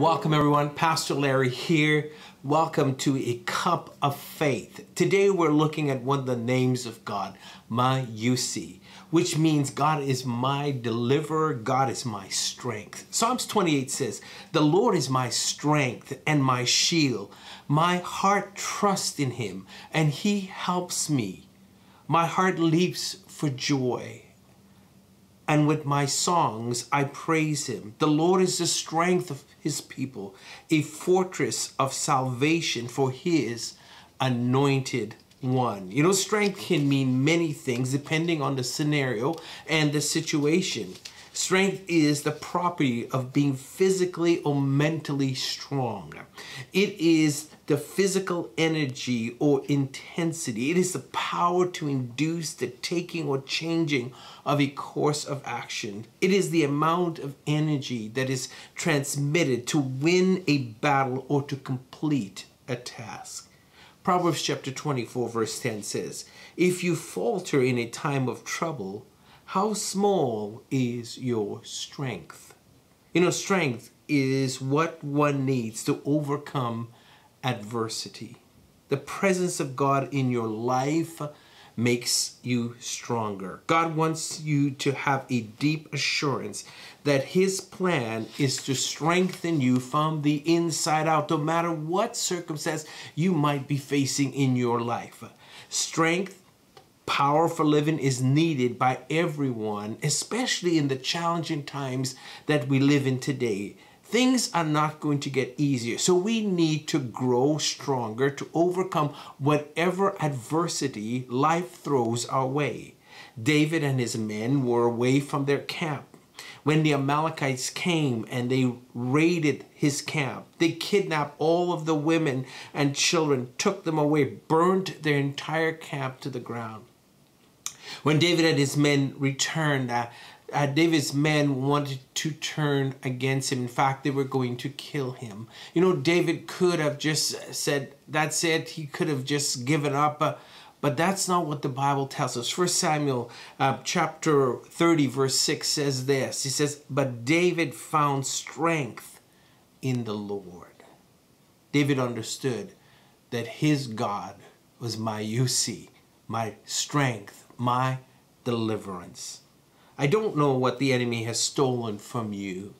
Welcome, everyone. Pastor Larry here. Welcome to A Cup of Faith. Today, we're looking at one of the names of God, Mauzi, which means God is my deliverer, God is my strength. Psalms 28 says, The Lord is my strength and my shield. My heart trusts in him, and he helps me. My heart leaps for joy and with my songs I praise him. The Lord is the strength of his people, a fortress of salvation for his anointed one. You know, strength can mean many things depending on the scenario and the situation. Strength is the property of being physically or mentally strong. It is the physical energy or intensity. It is the power to induce the taking or changing of a course of action. It is the amount of energy that is transmitted to win a battle or to complete a task. Proverbs chapter 24, verse 10 says, If you falter in a time of trouble, how small is your strength? You know, strength is what one needs to overcome adversity. The presence of God in your life makes you stronger. God wants you to have a deep assurance that His plan is to strengthen you from the inside out, no matter what circumstance you might be facing in your life. Strength, power for living is needed by everyone, especially in the challenging times that we live in today things are not going to get easier. So we need to grow stronger to overcome whatever adversity life throws our way. David and his men were away from their camp. When the Amalekites came and they raided his camp, they kidnapped all of the women and children, took them away, burned their entire camp to the ground. When David and his men returned, uh, uh, David's men wanted to turn against him. In fact, they were going to kill him. You know, David could have just said, That's it. He could have just given up. Uh, but that's not what the Bible tells us. First Samuel uh, chapter 30, verse 6 says this He says, But David found strength in the Lord. David understood that his God was Mauzi, my strength, my deliverance. I don't know what the enemy has stolen from you.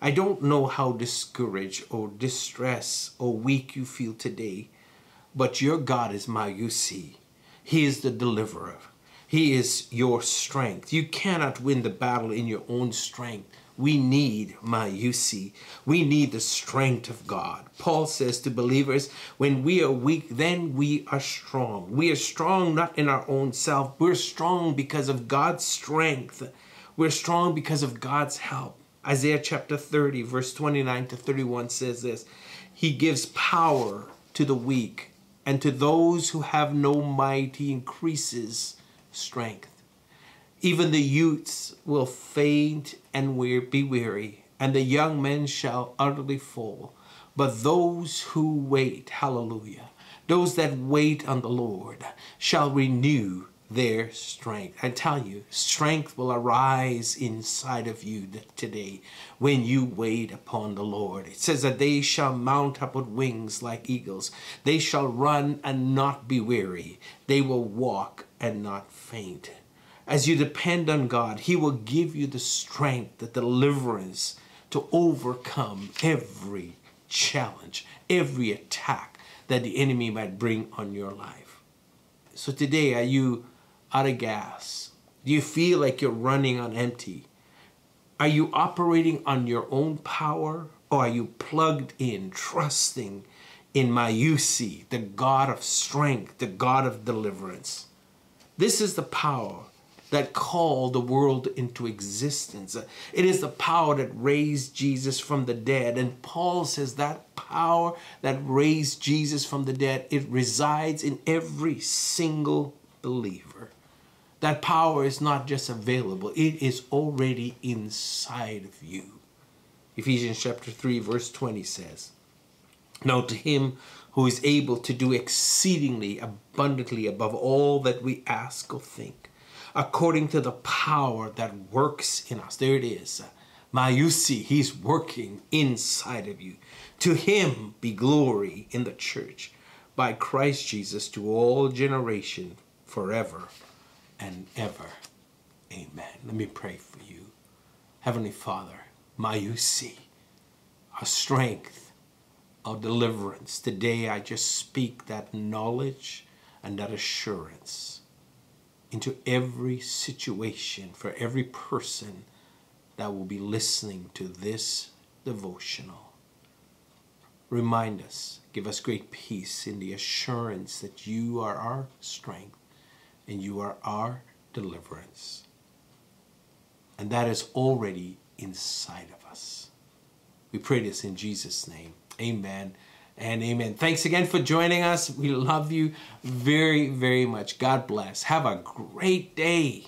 I don't know how discouraged or distressed or weak you feel today, but your God is Mauzi. He is the deliverer. He is your strength. You cannot win the battle in your own strength. We need, Mauzi, we need the strength of God. Paul says to believers, when we are weak, then we are strong. We are strong not in our own self. We're strong because of God's strength. We're strong because of God's help. Isaiah chapter 30, verse 29 to 31 says this He gives power to the weak, and to those who have no might, He increases strength. Even the youths will faint and be weary, and the young men shall utterly fall. But those who wait, hallelujah, those that wait on the Lord shall renew their strength. I tell you, strength will arise inside of you today when you wait upon the Lord. It says that they shall mount up with wings like eagles. They shall run and not be weary. They will walk and not faint. As you depend on God, He will give you the strength, the deliverance to overcome every challenge, every attack that the enemy might bring on your life. So today, are you out of gas? Do you feel like you're running on empty? Are you operating on your own power or are you plugged in, trusting in Mauzi, the God of strength, the God of deliverance? This is the power that called the world into existence. It is the power that raised Jesus from the dead. And Paul says that power that raised Jesus from the dead, it resides in every single believer. That power is not just available, it is already inside of you. Ephesians chapter 3 verse 20 says, Now to him who is able to do exceedingly abundantly above all that we ask or think, according to the power that works in us. There it is. Mauzi, He's working inside of you. To Him be glory in the church by Christ Jesus to all generation forever and ever. Amen. Let me pray for you. Heavenly Father, Mauzi, our strength, our deliverance. Today I just speak that knowledge and that assurance into every situation for every person that will be listening to this devotional. Remind us, give us great peace in the assurance that you are our strength and you are our deliverance. And that is already inside of us. We pray this in Jesus' name. Amen and amen. Thanks again for joining us. We love you very, very much. God bless. Have a great day.